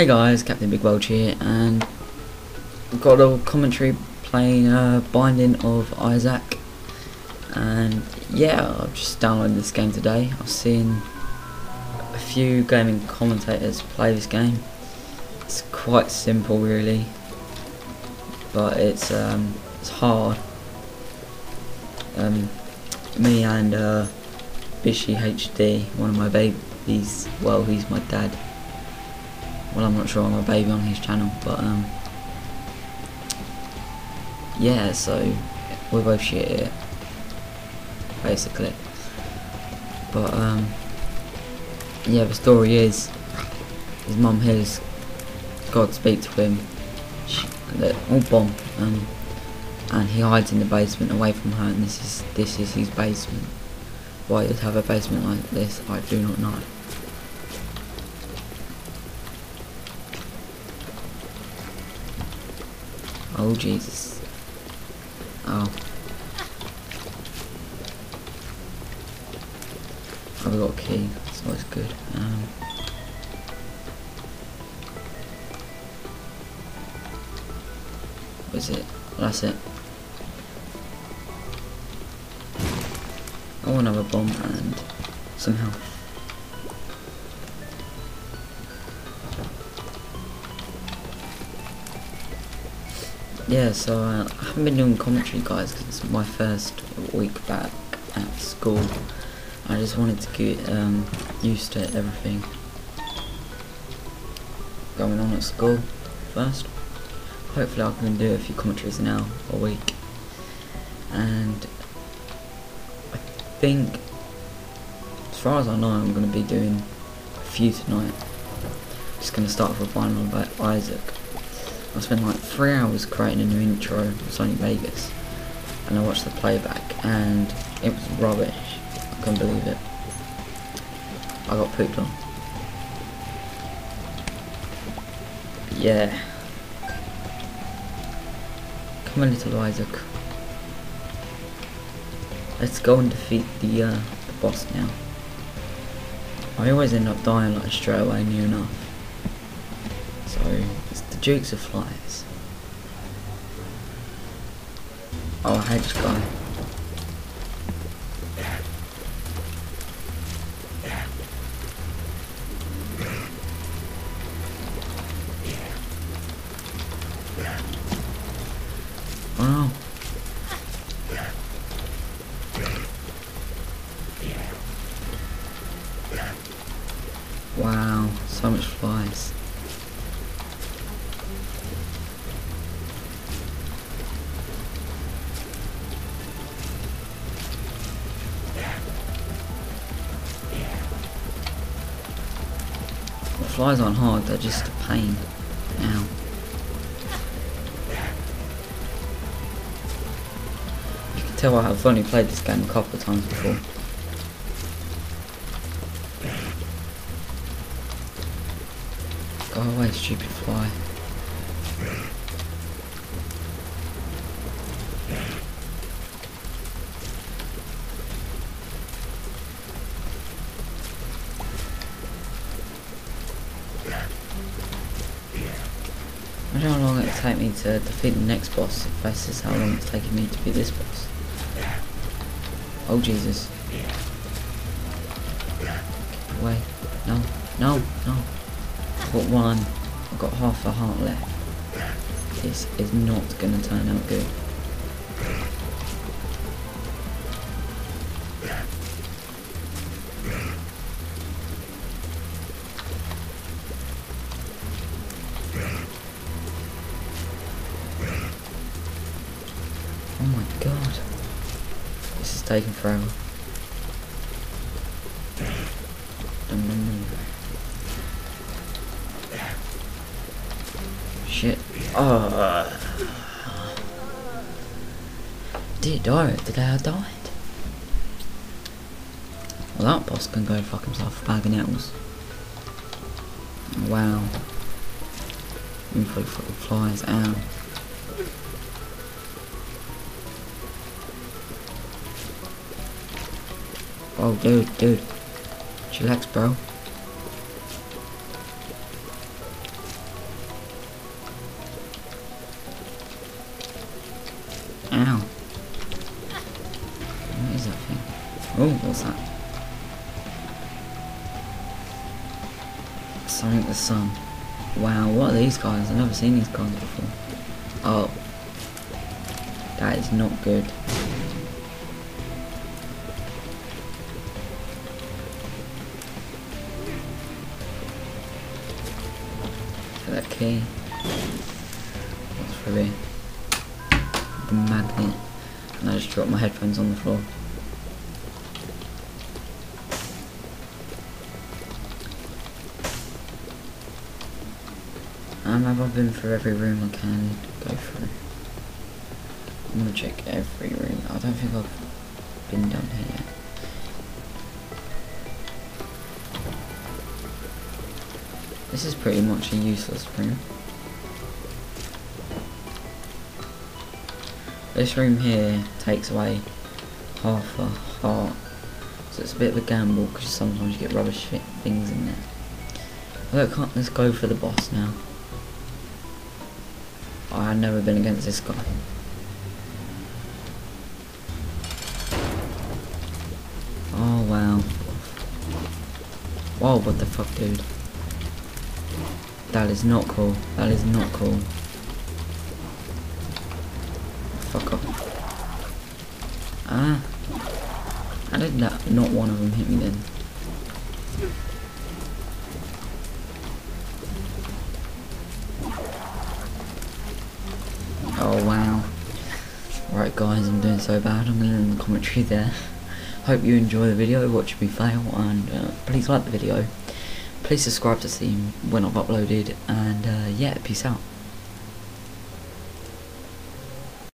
Hey guys, Captain Big Bulge here, and we've got a little commentary playing uh, Binding of Isaac. And yeah, I've just downloaded this game today. I've seen a few gaming commentators play this game. It's quite simple, really, but it's um, it's hard. Um, me and uh, Bishy HD, one of my babies, well, he's my dad. Well, I'm not sure I'm a baby on his channel, but um, yeah. So we're both shit it, basically. But um, yeah. The story is his mum got to speak to him. She, all bomb. Um, and he hides in the basement away from her, and this is this is his basement. Why he'd have a basement like this, I do not know. Oh Jesus. Oh. I've got a key, so it's good. Um, what is it? That's it. I want to have a bomb and some health. Yeah, so uh, I haven't been doing commentary, guys, because it's my first week back at school. I just wanted to get um, used to everything going on at school first. Hopefully I can do a few commentaries now a week. And I think, as far as I know, I'm going to be doing a few tonight. Just going to start with a final about Isaac. I spent like three hours creating a new intro of Sony Vegas. And I watched the playback and it was rubbish. I couldn't believe it. I got pooped on. Yeah. Come on, little Isaac. Let's go and defeat the uh, the boss now. I always end up dying like straight away near enough. So Dukes of Flies. Oh, I hate this guy. Wow, so much flies. Flies aren't hard, they're just a pain. Ow. You can tell I've only played this game a couple of times before. Go away, stupid fly. Take me to defeat the next boss is how long it's taking me to beat this boss. Oh Jesus. Away. No, no, no. I've got one. I've got half a heart left. This is not going to turn out good. Taking forever. Dum, dum, dum. Shit. Oh. Did it die today I died? Well that boss can go fuck himself bag of nettles. Wow. Info fucking flies out. Oh, dude, dude. Chillax, bro. Ow. What is that thing? Oh, what's that? Sonic the Sun. Wow, what are these guys? I've never seen these guys before. Oh. That is not good. That key. What's for me? The magnet. And I just dropped my headphones on the floor. Um, I've been through every room I can go through. I'm gonna check every room. I don't think I've been down here yet. This is pretty much a useless room. This room here takes away half a heart. So it's a bit of a gamble because sometimes you get rubbish things in there. Look, let's go for the boss now. I've never been against this guy. Oh wow. Whoa, what the fuck dude? That is not cool. That is not cool. Fuck off. Ah. How did that not one of them hit me then? Oh wow. Right guys, I'm doing so bad. I'm gonna end the commentary there. Hope you enjoy the video, watch me fail, and uh, please like the video. Please subscribe to see when I've uploaded, and uh, yeah, peace out.